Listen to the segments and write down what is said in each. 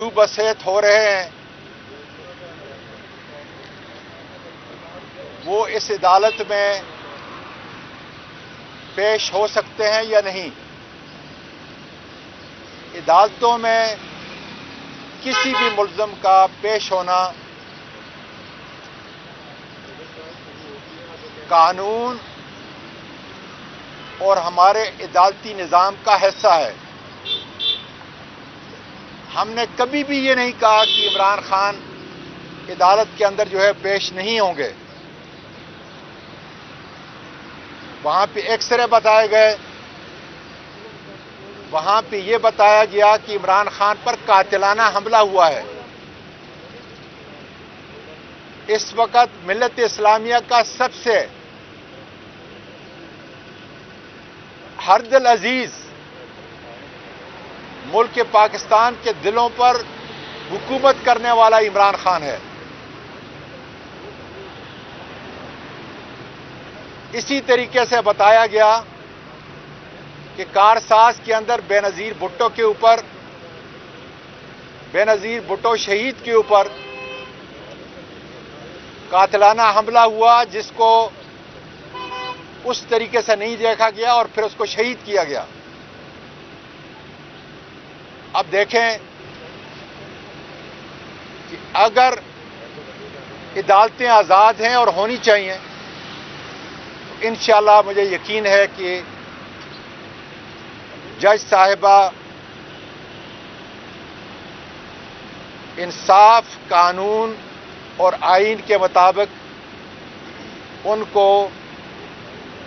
बसेत हो रहे हैं। वो इस अदालत में पेश हो सकते हैं या नहीं? अदालतों में किसी भी मुलजम का पेश होना कानून और हमारे अदालती निज़ाम का हिस्सा है। हमने कभी भी ये नहीं कहा कि इमरान खान अदालत के अंदर जो है पेश नहीं होंगे। वहाँ पे एक्सरे बताए गए। वहाँ पे ये बताया गया कि इमरान खान पर कातिलाना हमला हुआ है। इस वक्त मिलत इस्लामिया का सबसे हरदल अज़ीज़ मुल्क पाकिस्तान के दिलों पर हुकूमत करने वाला इमरान खान है। इसी तरीके से बताया गया कि कारसाज के अंदर बेनजीर भुट्टो के ऊपर, बेनजीर भुट्टो शहीद के ऊपर कातलाना हमला हुआ, जिसको उस तरीके से नहीं देखा गया और फिर उसको शहीद किया गया। अब देखें कि अगर अदालतें आज़ाद हैं और होनी चाहिए तो इन मुझे यकीन है कि जज साहिबा इंसाफ कानून और आइन के मुताबिक उनको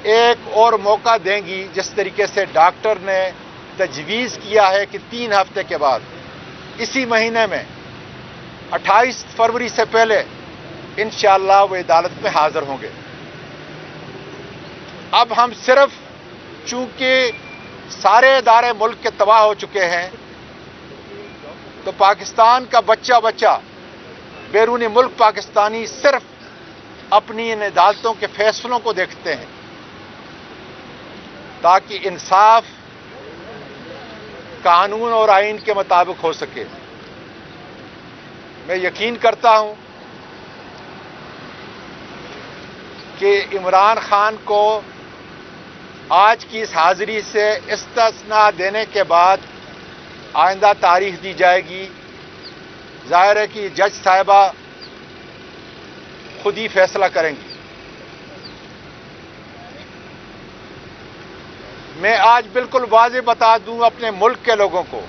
एक और मौका देंगी जिस तरीके से डॉक्टर ने तजवीज़ किया है कि तीन हफ़्ते के बाद, इसी महीने में 28 फरवरी से पहले इन वो अदालत में हाजिर होंगे। अब हम सिर्फ़ चूँकि सारे इदारे मुल्क के तबाह हो चुके हैं तो पाकिस्तान का बच्चा बच्चा बैरूनी मुल्क पाकिस्तानी सिर्फ़ अपनी इन अदालतों के फैसलों को देखते हैं, ताकि इंसाफ कानून और आइन के मुताबिक हो सके। मैं यकीन करता हूँ कि इमरान खान को आज की इस हाजिरी से इस्तना देने के बाद आइंदा तारीख दी जाएगी। ज़ाहिर है कि जज साहिबा खुद ही फैसला करेंगी। मैं आज बिल्कुल वाजे बता दूँ अपने मुल्क के लोगों को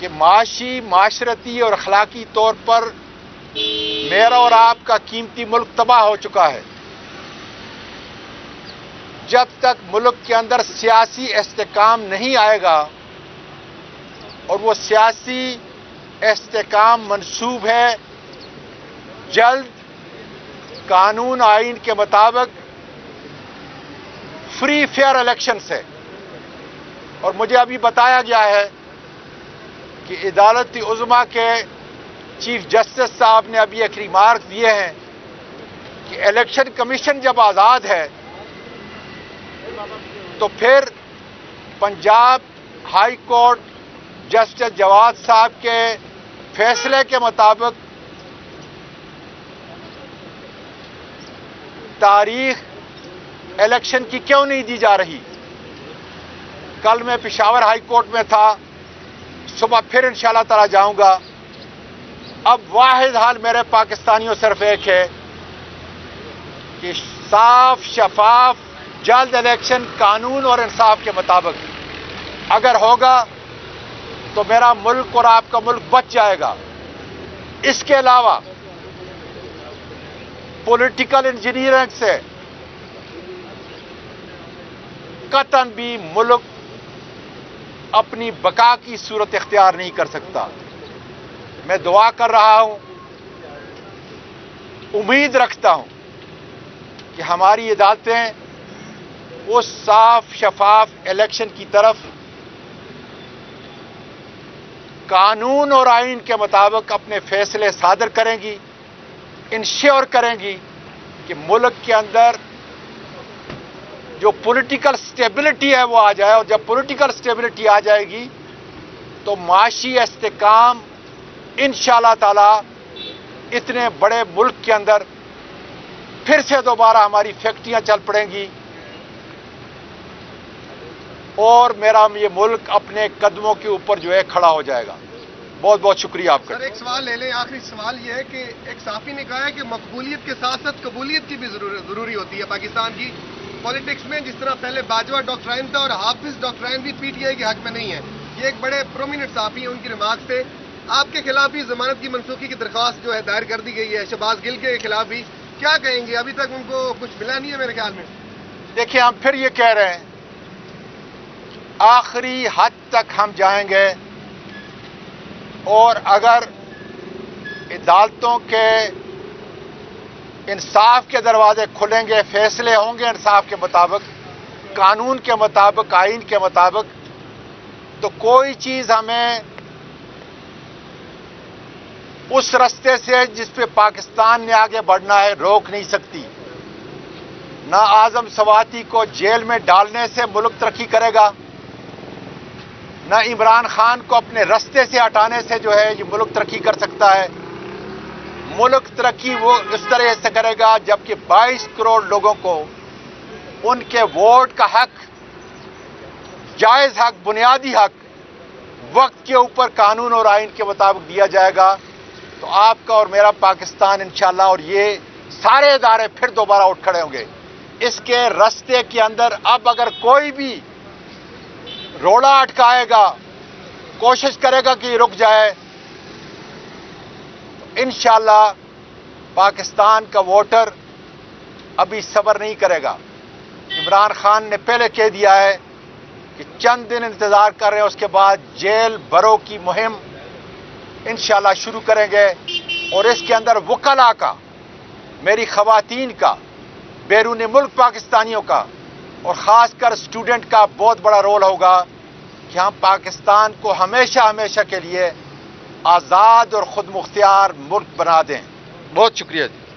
कि माशी, माशरती और अखलाकी तौर पर मेरा और आपका कीमती मुल्क तबाह हो चुका है। जब तक मुल्क के अंदर सियासी इस्तेकाम नहीं आएगा और वो सियासी इस्तेकाम मनसूब है, जल्द कानून आइन के मुताबिक फ्री फेयर इलेक्शन से। और मुझे अभी बताया गया है कि अदालती उजमा के चीफ जस्टिस साहब ने अभी एक रिमार्क दिए हैं कि इलेक्शन कमीशन जब आज़ाद है तो फिर Punjab high court justice Jawad साहब के फैसले के मुताबिक तारीख इलेक्शन की क्यों नहीं दी जा रही? कल मैं पिशावर हाई कोर्ट में था, सुबह फिर इंशाल्लाह ताला जाऊँगा। अब वाहिद हाल मेरे पाकिस्तानियों सिर्फ़ एक है कि साफ़ शफाफ, जल्द इलेक्शन कानून और इंसाफ के मुताबिक। अगर होगा तो मेरा मुल्क और आपका मुल्क बच जाएगा। इसके अलावा पॉलिटिकल इंजीनियरिंग से कतन भी मुल्क अपनी बका की सूरत इख्तियार नहीं कर सकता। मैं दुआ कर रहा हूँ, उम्मीद रखता हूँ कि हमारी अदालतें वो साफ़ शफाफ इलेक्शन की तरफ़ कानून और आइन के मुताबिक अपने फैसले सादर करेंगी, इंश्योर करेंगी कि मुल्क के अंदर जो पॉलिटिकल स्टेबिलिटी है वो आ जाए और जब पॉलिटिकल स्टेबिलिटी आ जाएगी तो माशी इसकाम इन ताला, इतने बड़े मुल्क के अंदर फिर से दोबारा हमारी फैक्ट्रियाँ चल पड़ेंगी। और मेरा ये मुल्क अपने कदमों के ऊपर जो है खड़ा हो जाएगा। बहुत बहुत शुक्रिया आपका। सर, एक सवाल ले लें, आखिरी सवाल ये है कि एक साफी ने कहा है कि मकबूलियत के साथ साथ कबूलियत की भी ज़रूरी होती है पाकिस्तान की। पॉलिटिक्स में जिस तरह पहले बाजवा डॉक्ट्राइन था और हाफिज डॉक्ट्राइन भी पीटीआई के हक में नहीं है। ये एक बड़े प्रोमिनेंट साफी है उनकी रिमार्क से आपके खिलाफ भी जमानत की मनसूखी की दरख्वास्त जो है दायर कर दी गई है। शहबाज गिल के खिलाफ भी। क्या कहेंगे? अभी तक उनको कुछ मिला नहीं है मेरे ख्याल में। देखिए हम फिर ये कह रहे हैं, आखिरी हद तक हम जाएँगे और अगर अदालतों के इंसाफ के दरवाजे खुलेंगे, फैसले होंगे इंसाफ के मुताबिक, कानून के मुताबिक आइन के मुताबिक। तो कोई चीज़ हमें उस रस्ते से जिस पे पाकिस्तान ने आगे बढ़ना है, रोक नहीं सकती। ना आज़म सवाती को जेल में डालने से मुल्क तरक्की करेगा, ना इमरान खान को अपने रस्ते से हटाने से जो है ये मुल्क तरक्की कर सकता है। मुल्क तरक्की वो इस तरह से करेगा जबकि 22 करोड़ लोगों को उनके वोट का हक, जायज़ हक, बुनियादी हक वक्त के ऊपर कानून और आइन के मुताबिक दिया जाएगा। तो आपका और मेरा पाकिस्तान इंशाल्लाह और ये सारे इदारे फिर दोबारा उठ खड़े होंगे। इसके रस्ते के अंदर अब अगर कोई भी रोड़ा अटकाएगा, कोशिश करेगा कि रुक जाए इन पाकिस्तान का वोटर अभी सबर नहीं करेगा। इमरान खान ने पहले कह दिया है कि चंद दिन इंतज़ार कर रहे हैं, उसके बाद जेल भरो की मुहिम इन शुरू करेंगे। और इसके अंदर वकला का, मेरी खवातीन का, बैरून मुल्क पाकिस्तानियों का, और ख़ासकर स्टूडेंट का बहुत बड़ा रोल होगा कि हम पाकिस्तान को हमेशा हमेशा के लिए आज़ाद और ख़ुद मुख्तियार मुल्क बना दें। बहुत शुक्रिया जी।